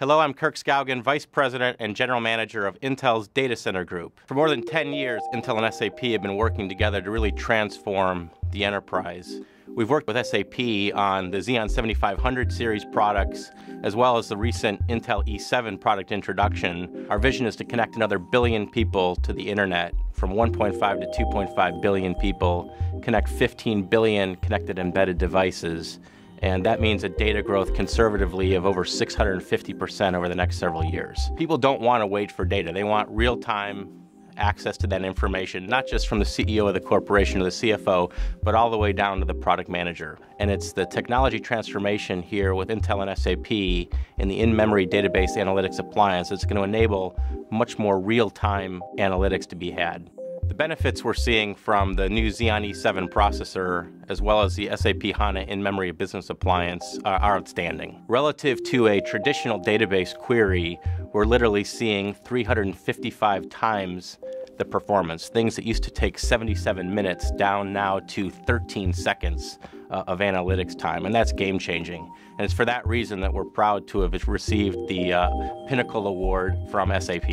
Hello, I'm Kirk Skaugen, Vice President and General Manager of Intel's Data Center Group. For more than 10 years, Intel and SAP have been working together to really transform the enterprise. We've worked with SAP on the Xeon 7500 series products, as well as the recent Intel E7 product introduction. Our vision is to connect another billion people to the internet, from 1.5 to 2.5 billion people, connect 15 billion connected embedded devices, and that means a data growth conservatively of over 650% over the next several years. People don't want to wait for data. They want real-time access to that information, not just from the CEO of the corporation or the CFO, but all the way down to the product manager. And it's the technology transformation here with Intel and SAP in the in-memory database analytics appliance that's going to enable much more real-time analytics to be had. The benefits we're seeing from the new Xeon E7 processor, as well as the SAP HANA in-memory business appliance, are, are outstanding. Relative to a traditional database query, we're literally seeing 355 times the performance. Things that used to take 77 minutes down now to 13 seconds uh, of analytics time, and that's game changing. And it's for that reason that we're proud to have received the uh, Pinnacle Award from SAP.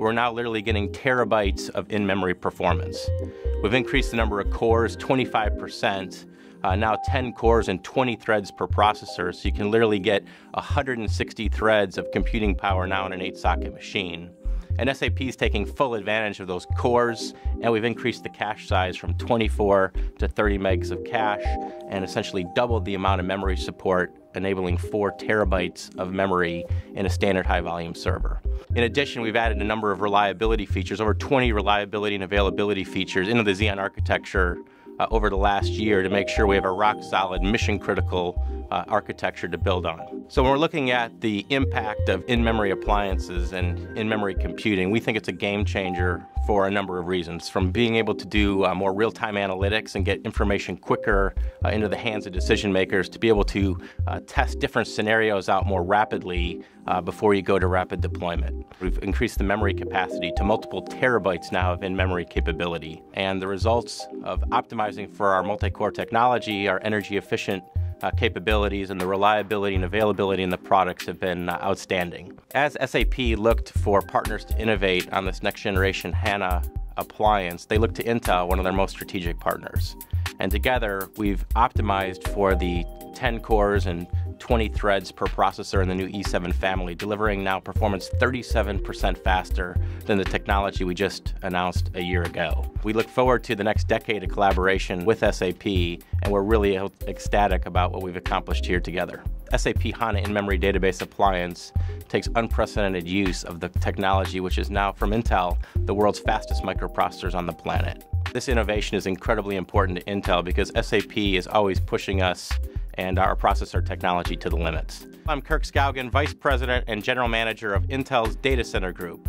We're now literally getting terabytes of in-memory performance. We've increased the number of cores 25%, uh, now 10 cores and 20 threads per processor, so you can literally get 160 threads of computing power now in an 8-socket machine. And SAP is taking full advantage of those cores, and we've increased the cache size from 24 to 30 megs of cache, and essentially doubled the amount of memory support, enabling 4 terabytes of memory in a standard high volume server. In addition, we've added a number of reliability features, over 20 reliability and availability features into the Xeon architecture uh, over the last year to make sure we have a rock solid, mission critical uh, architecture to build on. So when we're looking at the impact of in-memory appliances and in-memory computing, we think it's a game changer for a number of reasons, from being able to do uh, more real-time analytics and get information quicker uh, into the hands of decision makers, to be able to uh, test different scenarios out more rapidly uh, before you go to rapid deployment. We've increased the memory capacity to multiple terabytes now of in-memory capability, and the results of optimizing for our multi-core technology, our energy efficient uh, capabilities and the reliability and availability in the products have been uh, outstanding. As SAP looked for partners to innovate on this next generation HANA appliance, they looked to Intel, one of their most strategic partners. And together, we've optimized for the 10 cores and 20 threads per processor in the new E7 family, delivering now performance 37% faster than the technology we just announced a year ago. We look forward to the next decade of collaboration with SAP, and we're really ecstatic about what we've accomplished here together. SAP HANA in-memory database appliance takes unprecedented use of the technology which is now from Intel the world's fastest microprocessors on the planet. This innovation is incredibly important to Intel because SAP is always pushing us and our processor technology to the limits. I'm Kirk Skaugen, Vice President and General Manager of Intel's Data Center Group.